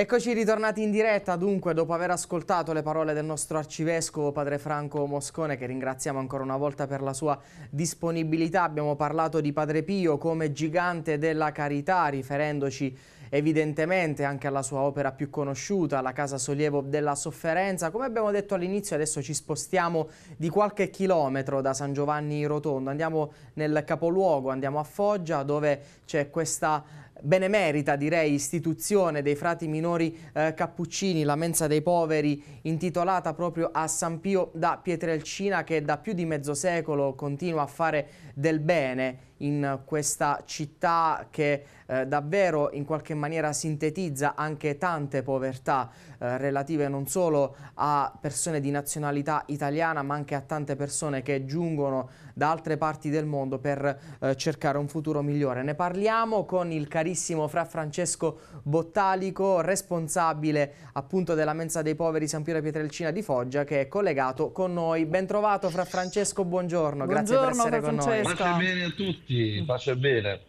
Eccoci ritornati in diretta, dunque, dopo aver ascoltato le parole del nostro arcivescovo padre Franco Moscone, che ringraziamo ancora una volta per la sua disponibilità, abbiamo parlato di Padre Pio come gigante della carità, riferendoci evidentemente anche alla sua opera più conosciuta, la Casa Sollievo della Sofferenza. Come abbiamo detto all'inizio, adesso ci spostiamo di qualche chilometro da San Giovanni Rotondo, andiamo nel capoluogo, andiamo a Foggia, dove c'è questa benemerita direi istituzione dei frati minori eh, cappuccini, la mensa dei poveri intitolata proprio a San Pio da Pietrelcina che da più di mezzo secolo continua a fare del bene in questa città che eh, davvero in qualche maniera sintetizza anche tante povertà eh, relative non solo a persone di nazionalità italiana ma anche a tante persone che giungono da altre parti del mondo per eh, cercare un futuro migliore. Ne parliamo con il carissimo Fra Francesco Bottalico, responsabile appunto della Mensa dei Poveri San Piero Pietrelcina di Foggia che è collegato con noi. Ben trovato Fra Francesco, buongiorno, buongiorno grazie per essere con noi. Pace bene a tutti, pace bene.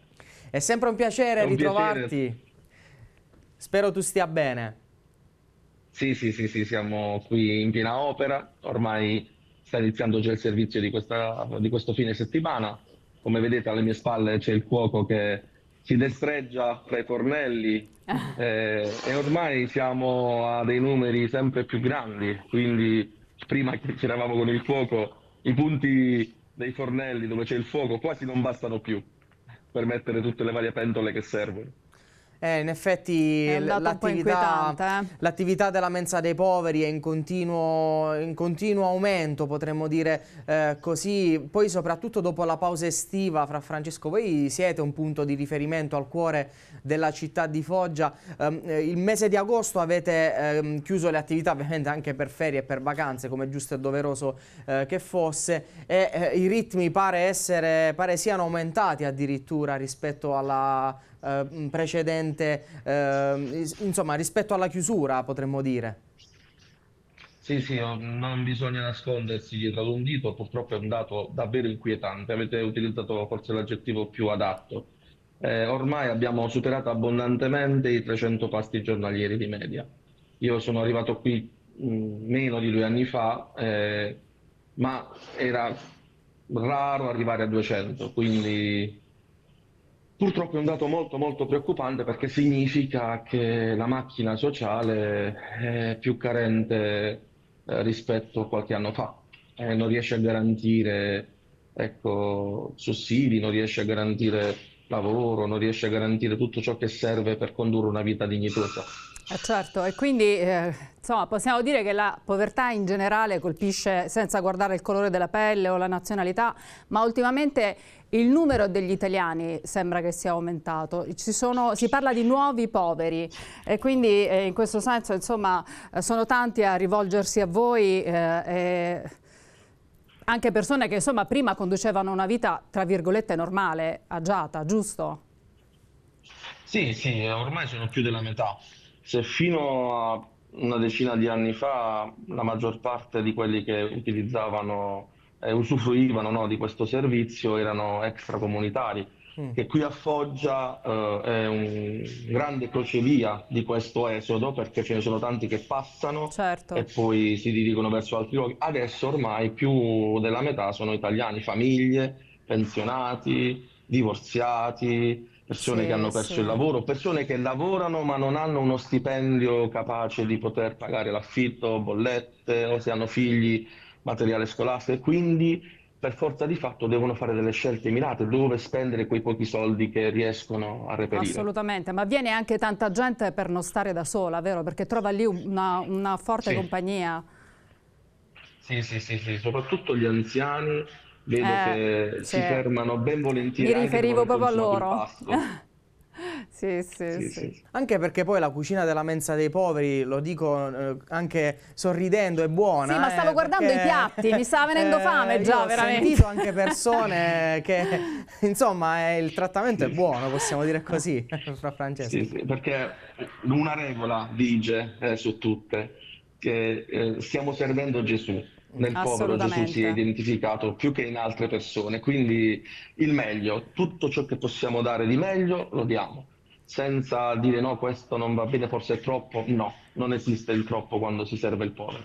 È sempre un piacere un ritrovarti. Piacere. Spero tu stia bene. Sì, sì, sì, sì, siamo qui in piena opera, ormai sta iniziando già il servizio di, questa, di questo fine settimana. Come vedete alle mie spalle c'è il cuoco che si destreggia tra i fornelli eh, e ormai siamo a dei numeri sempre più grandi, quindi prima che eravamo con il fuoco, i punti dei fornelli dove c'è il fuoco quasi non bastano più per mettere tutte le varie pentole che servono. Eh, in effetti l'attività, eh? della mensa dei poveri è in continuo, in continuo aumento, potremmo dire eh, così. Poi soprattutto dopo la pausa estiva, fra Francesco, voi siete un punto di riferimento al cuore della città di Foggia. Ehm, eh, il mese di agosto avete ehm, chiuso le attività ovviamente anche per ferie e per vacanze, come giusto e doveroso eh, che fosse, e eh, i ritmi pare, essere, pare siano aumentati addirittura rispetto alla eh, precedente, eh, insomma rispetto alla chiusura potremmo dire. Sì, sì, non bisogna nascondersi dietro ad un dito, purtroppo è un dato davvero inquietante, avete utilizzato forse l'aggettivo più adatto. Eh, ormai abbiamo superato abbondantemente i 300 pasti giornalieri di media. Io sono arrivato qui mh, mm, meno di due anni fa, eh, ma era raro arrivare a 200, quindi Purtroppo è un dato molto molto preoccupante perché significa che la macchina sociale è più carente eh, rispetto a qualche anno fa, eh, non riesce a garantire ecco, sussidi, non riesce a garantire lavoro, non riesce a garantire tutto ciò che serve per condurre una vita dignitosa. Eh certo, e quindi eh, insomma, possiamo dire che la povertà in generale colpisce senza guardare il colore della pelle o la nazionalità, ma ultimamente il numero degli italiani sembra che sia aumentato, sono, si parla di nuovi poveri e quindi eh, in questo senso insomma, eh, sono tanti a rivolgersi a voi, eh, anche persone che insomma, prima conducevano una vita tra virgolette normale, agiata, giusto? Sì, sì, ormai sono più della metà. Se fino a una decina di anni fa la maggior parte di quelli che utilizzavano eh, usufruivano no, di questo servizio erano extracomunitari, mm. che qui a Foggia eh, è un grande crocevia di questo esodo perché ce ne sono tanti che passano certo. e poi si dirigono verso altri luoghi. Adesso ormai più della metà sono italiani, famiglie, pensionati, divorziati, persone sì, che hanno perso sì. il lavoro, persone che lavorano ma non hanno uno stipendio capace di poter pagare l'affitto, bollette o se hanno figli materiale scolastico e quindi per forza di fatto devono fare delle scelte mirate dove spendere quei pochi soldi che riescono a reperire. Assolutamente, ma viene anche tanta gente per non stare da sola, vero? Perché trova lì una, una forte sì. compagnia. Sì, sì, sì, sì, soprattutto gli anziani vedo eh, che sì. si fermano ben volentieri. Mi riferivo proprio a loro. Sì sì, sì, sì, Anche perché poi la cucina della mensa dei poveri, lo dico eh, anche sorridendo, è buona. Sì, ma stavo eh, guardando perché, i piatti, mi stava venendo eh, fame già, veramente. Ho sentito anche persone che, insomma, il trattamento è buono, possiamo dire così, fra Francesco. Sì, sì, perché una regola vige eh, su tutte, che eh, stiamo servendo Gesù nel povero Gesù si è identificato più che in altre persone, quindi il meglio, tutto ciò che possiamo dare di meglio lo diamo. senza dire no, questo non va bene, forse è troppo. No, non esiste il troppo quando si serve il povero.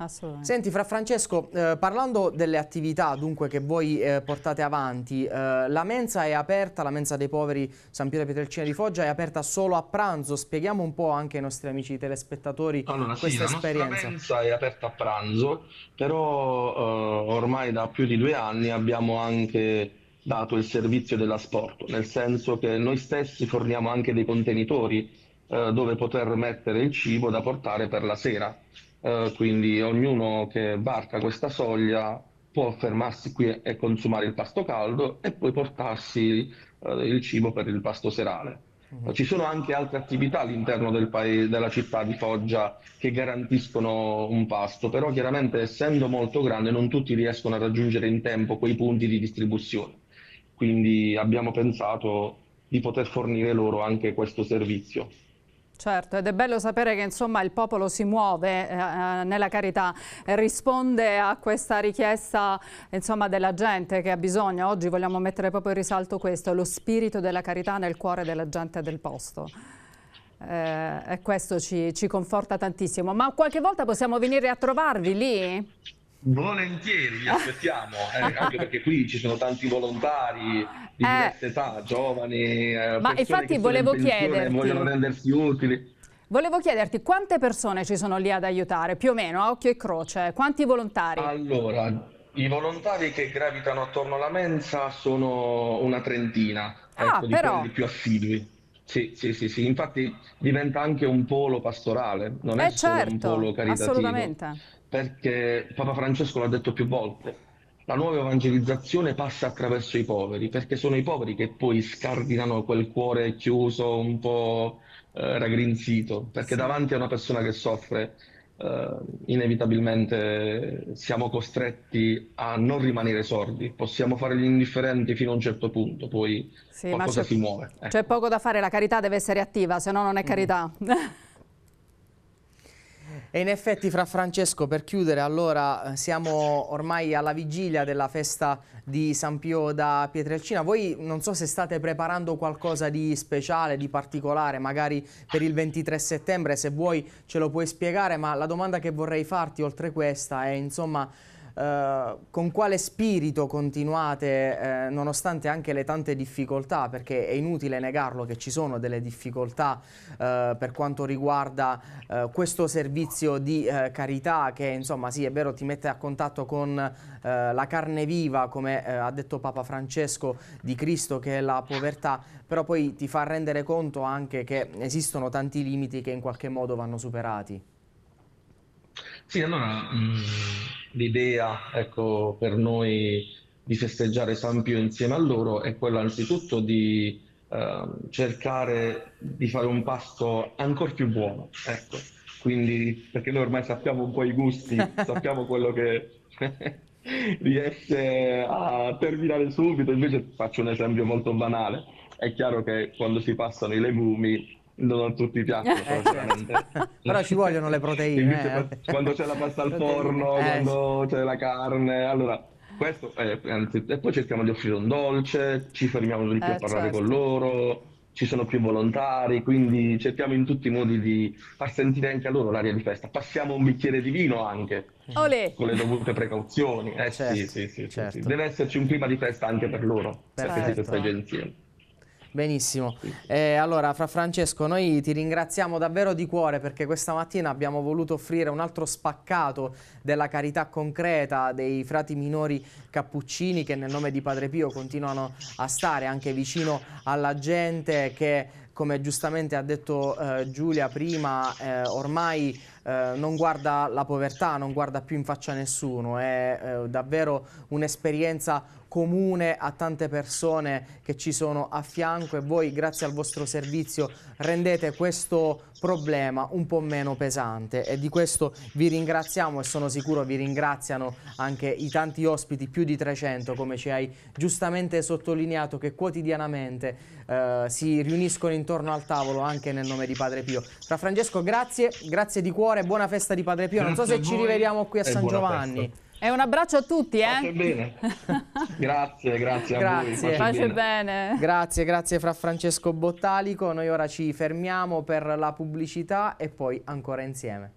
Assolutamente. Senti, Fra Francesco, eh, parlando delle attività dunque che voi eh, portate avanti, eh, la mensa è aperta, la mensa dei poveri San Pietro Pietrelcina di Foggia è aperta solo a pranzo. Spieghiamo un po' anche ai nostri amici telespettatori allora, questa sì, esperienza. La mensa è aperta a pranzo, però eh, ormai da più di due anni abbiamo anche dato il servizio dell'asporto, nel senso che noi stessi forniamo anche dei contenitori eh, dove poter mettere il cibo da portare per la sera eh, quindi ognuno che varca questa soglia può fermarsi qui e consumare il pasto caldo e poi portarsi eh, il cibo per il pasto serale. Uh-huh. Ci sono anche altre attività all'interno del paese, della città di Foggia che garantiscono un pasto, però chiaramente essendo molto grande non tutti riescono a raggiungere in tempo quei punti di distribuzione. Quindi abbiamo pensato di poter fornire loro anche questo servizio. Certo, ed è bello sapere che insomma il popolo si muove eh, eh, nella carità risponde a questa richiesta insomma, della gente che ha bisogno. Oggi vogliamo mettere proprio in risalto questo, lo spirito della carità nel cuore della gente del posto. Eh, e questo ci, ci conforta tantissimo. Ma qualche volta possiamo venire a trovarvi lì? Volentieri, vi aspettiamo, eh, anche perché qui ci sono tanti volontari di eh, diverse età, giovani, eh, ma infatti volevo chiederti, vogliono rendersi utili. Volevo chiederti quante persone ci sono lì ad aiutare, più o meno, a occhio e croce, quanti volontari? Allora, i volontari che gravitano attorno alla mensa sono una trentina, ah, ecco, di però... quelli più assidui. Sì, sì, sì, sì, infatti diventa anche un polo pastorale, non eh è solo certo, un polo caritativo. Assolutamente. Perché Papa Francesco l'ha detto più volte, la nuova evangelizzazione passa attraverso i poveri, perché sono i poveri che poi scardinano quel cuore chiuso, un po' eh, raggrinzito, perché davanti a una persona che soffre eh, inevitabilmente siamo costretti a non rimanere sordi, possiamo fare gli indifferenti fino a un certo punto, poi sì, qualcosa si muove. Ecco. C'è poco da fare, la carità deve essere attiva, se no non è carità. Mm. E in effetti, Fra Francesco, per chiudere, allora siamo ormai alla vigilia della festa di San Pio da Pietrelcina. Voi non so se state preparando qualcosa di speciale, di particolare, magari per il 23 settembre, se vuoi ce lo puoi spiegare, ma la domanda che vorrei farti oltre questa è, insomma, Uh, con quale spirito continuate, eh, nonostante anche le tante difficoltà, perché è inutile negarlo che ci sono delle difficoltà uh, per quanto riguarda uh, questo servizio di carità che insomma sì è vero ti mette a contatto con la carne viva, come ha detto Papa Francesco, di Cristo che è la povertà, però poi ti fa rendere conto anche che esistono tanti limiti che in qualche modo vanno superati. Sì, allora mh, mm, l'idea ecco, per noi di festeggiare San Pio insieme a loro è quella anzitutto di eh, cercare di fare un pasto ancora più buono, ecco. Quindi, perché noi ormai sappiamo un po' i gusti, sappiamo quello che riesce a terminare subito, invece faccio un esempio molto banale. È chiaro che quando si passano i legumi non tutti piacciono, certo. però ci vogliono le proteine. Eh. Quando c'è la pasta al forno, eh. quando c'è la carne, allora questo è, anzi, e poi cerchiamo di offrire un dolce, ci fermiamo di più eh, a parlare certo. con loro, ci sono più volontari, quindi cerchiamo in tutti i modi di far sentire anche a loro l'aria di festa. Passiamo un bicchiere di vino anche, Olè. con le dovute precauzioni. Eh, certo, sì, sì, sì, certo. Deve esserci un clima di festa anche per loro, perché si certo. festeggia insieme. Benissimo. Eh, allora, Fra Francesco, noi ti ringraziamo davvero di cuore perché questa mattina abbiamo voluto offrire un altro spaccato della carità concreta dei frati minori cappuccini che nel nome di Padre Pio continuano a stare anche vicino alla gente che come giustamente ha detto eh, Giulia prima, eh, ormai eh, non guarda la povertà, non guarda più in faccia a nessuno, è eh, davvero un'esperienza comune a tante persone che ci sono a fianco e voi grazie al vostro servizio rendete questo problema un po' meno pesante. E di questo vi ringraziamo e sono sicuro vi ringraziano anche i tanti ospiti, più di 300 come ci hai giustamente sottolineato che quotidianamente eh, si riuniscono intorno al tavolo anche nel nome di Padre Pio. Fra Francesco grazie, grazie di cuore, buona festa di Padre Pio, non so se ci rivediamo qui a San Giovanni. Festa. E un abbraccio a tutti, eh? Pace bene. grazie, grazie a Grazie. voi. Pace bene. bene. Grazie, grazie fra Francesco Bottalico. Noi ora ci fermiamo per la pubblicità e poi ancora insieme.